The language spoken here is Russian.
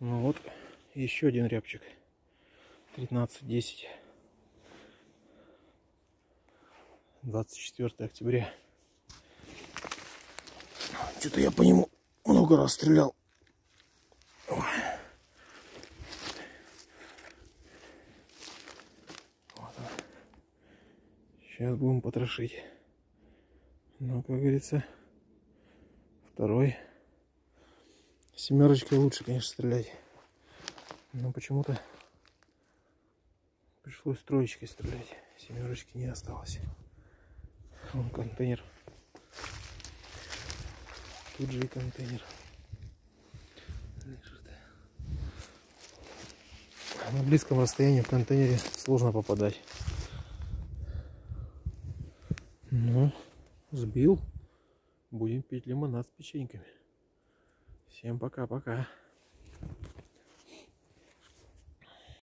Ну вот, еще один рябчик. 13.10. 24 октября. Что-то я по нему много раз стрелял. Вот он. Сейчас будем потрошить. Ну, как говорится, второй. Семерочкой лучше, конечно, стрелять. Но почему-то пришлось троечкой стрелять. Семерочки не осталось. Вон контейнер. Тут же и контейнер. На близком расстоянии в контейнере сложно попадать. Ну, сбил. Будем пить лимонад с печеньками. Всем пока-пока.